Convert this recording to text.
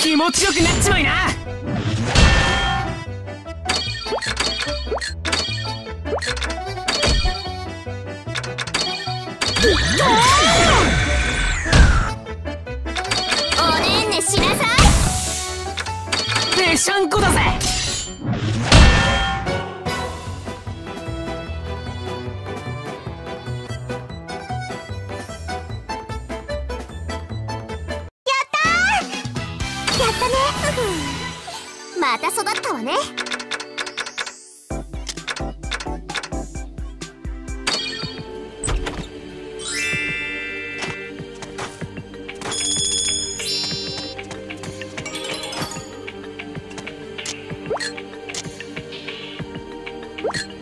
強くなっちまいな。おねんねしなさい。ぺしゃんこだぜまた育ったわねうん。